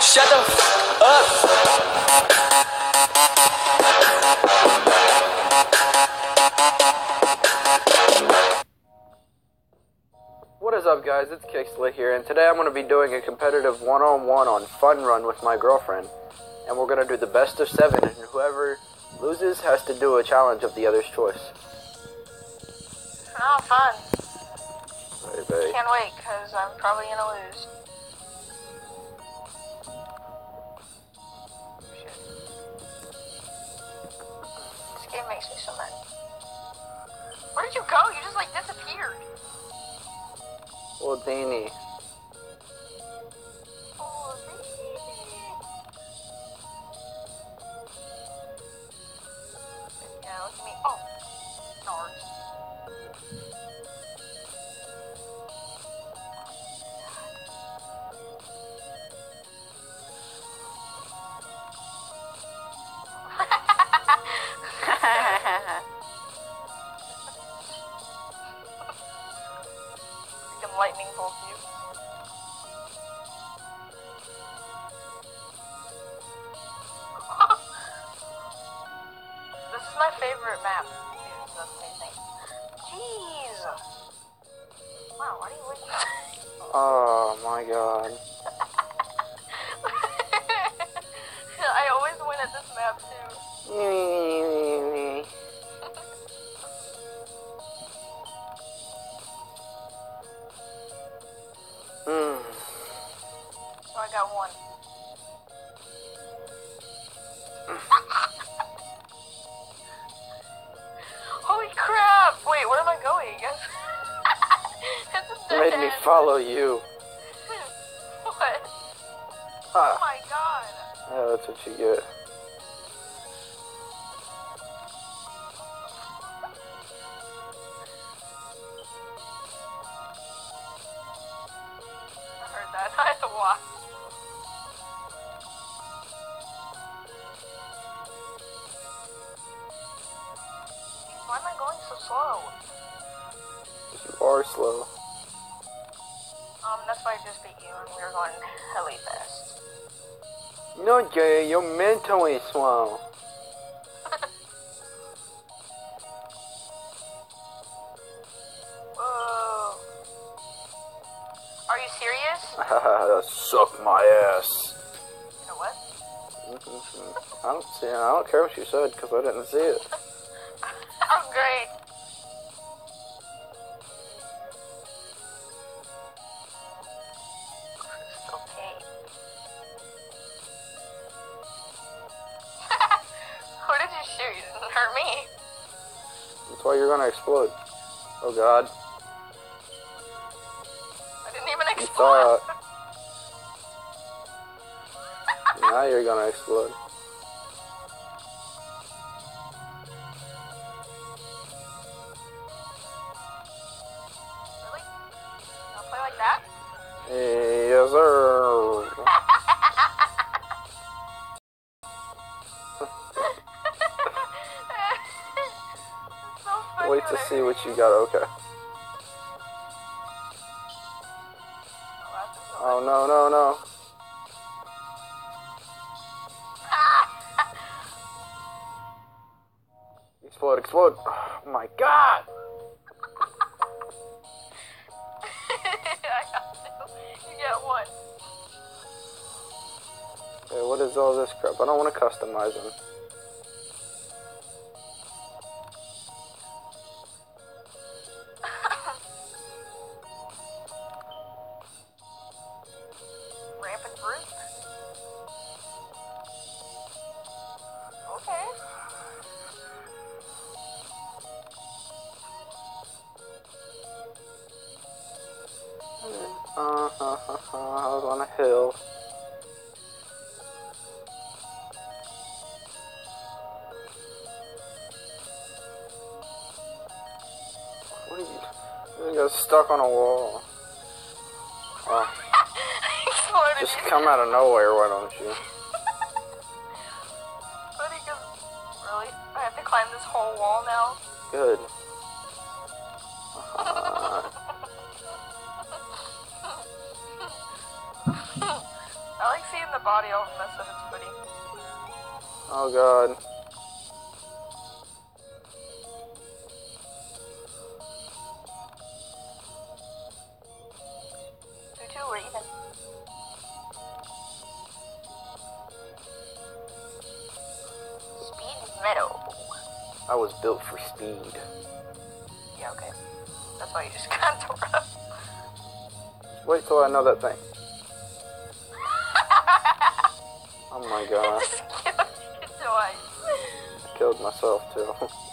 Shut the f up. What is up guys, it's Kixley here, and today I'm going to be doing a competitive one-on-one on Fun Run with my girlfriend. And we're going to do the best of seven, and whoever loses has to do a challenge of the other's choice. Oh, fun. Baby. Can't wait, because I'm probably going to lose. Makes me so mad. Where did you go? You just, like, disappeared. Houdini. Oh, Lightning you. this is my favorite map. Dude, that's amazing. Jeez. Wow, why do you wait? Oh my god. I always win at this map too. I got one. Holy crap! Wait, where am I going? it's a dead Made me follow you. What? Oh Ah, my god. yeah, that's what you get. I heard that. I had to watch. Why am I going so slow? You are slow. Um, that's why I just beat you and we were going hella fast. No, Jay, you're mentally slow. Whoa. Are you serious? Suck my ass. You know what? I don't see. I don't care what you said because I didn't see it. I'm great. Crystal Cave. Who did you shoot? You didn't hurt me. That's why you're gonna explode. Oh God. I didn't even You explode. thought. now you're gonna explode. That? Yes, sir. So Wait to see what you got. Okay. Oh, that's just so- Oh no no no. Explode explode. Oh my God. What is all this crap? I don't want to customize them. Okay. Uh, uh, uh, uh, I was on a hill. You stuck on a wall. Exploded just come out of nowhere, why don't you? Really? I have to climb this whole wall now? Good. Uh, I like seeing the body all messed up. It's pretty. Oh god. I was built for speed. Yeah, okay. That's why you just got the rough. Wait till I know that thing. Oh my god. just killed you. I killed myself too.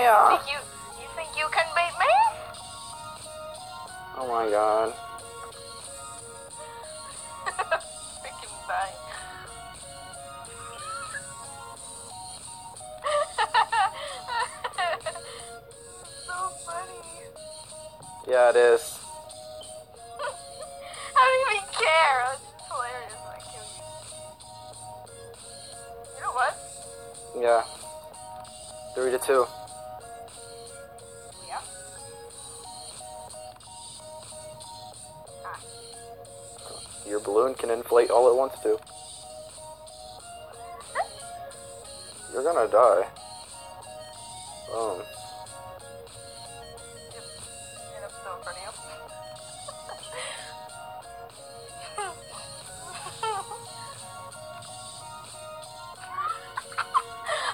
yeah. Think you you think you can beat me? Oh my god. Freaking die. so funny. Yeah, it is. I don't even care. It's hilarious I kill you. You know what? Yeah. Three to two. Your balloon can inflate all it wants to. You're gonna die. Boom. I'm still in front of you.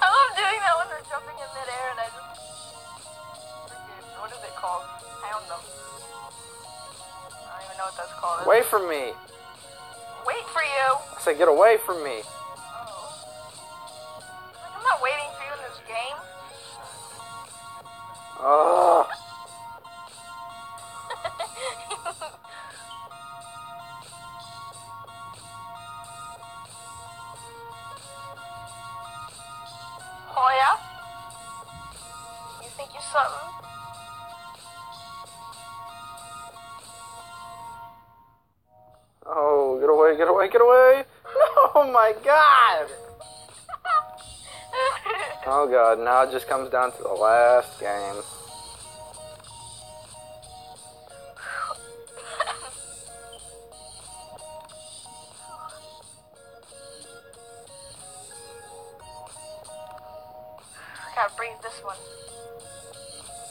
I love doing that when they're jumping in midair and I just what is it called? Pound them. I don't even know what that's called. Away from me! Wait for you. I said get away from me! Oh. I'm not waiting for you in this game. Oh, Oh yeah? You think you're something? oh, get away, get away, get away! Oh my god! Oh god, now it just comes down to the last game. Gotta breathe this one.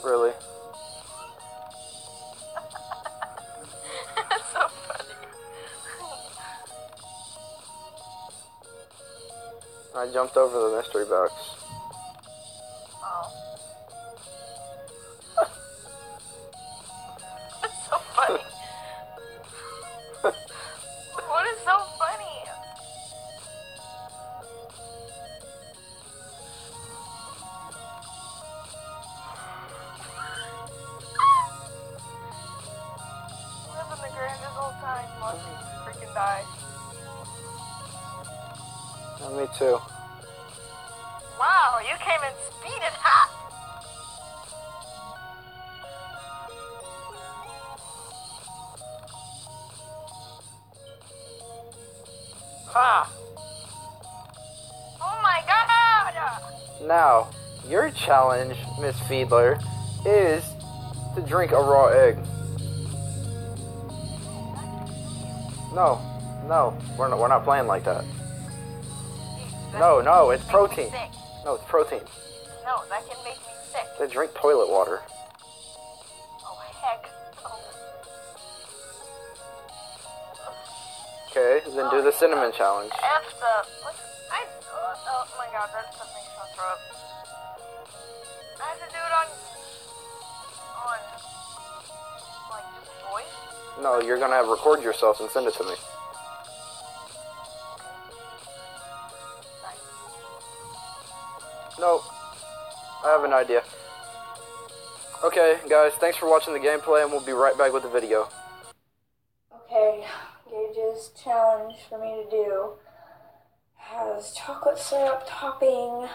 Really? I jumped over the mystery box. Oh. That's so funny. what is so funny? Living the grandest old time, watching freaking die. And me too. Wow, you came in speeding hot. Ha! Oh my god! Now, your challenge, Miss Fiedler, is to drink a raw egg. No, no, we're not, we're not playing like that. No, no, it's protein. No, it's protein. No, that can make me sick. They drink toilet water. Oh heck. Oh. Okay, then do the oh, cinnamon challenge. F the. What's, I. Oh, oh my god, that stuff makes me throw up. I have to do it on. On. Like, voice? No, you're gonna have record yourself and send it to me. No, I have an idea. Okay, guys, thanks for watching the gameplay, and we'll be right back with the video. Okay, Gage's challenge for me to do has chocolate syrup topping,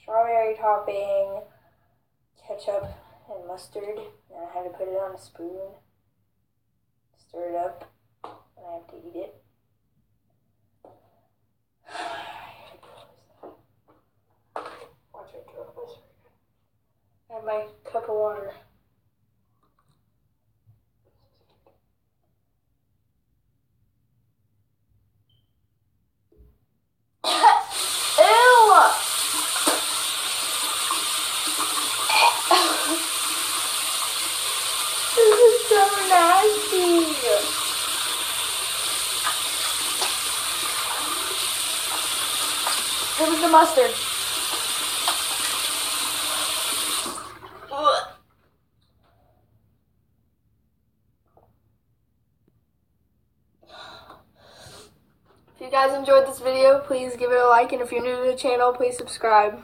strawberry topping, ketchup, and mustard. And I had to put it on a spoon. Stir it up, and I have to eat it. Watch it drop this. And my cup of water. Ew! This is so nasty. It was the mustard. Guys enjoyed this video, please give it a like, and if you're new to the channel, please subscribe.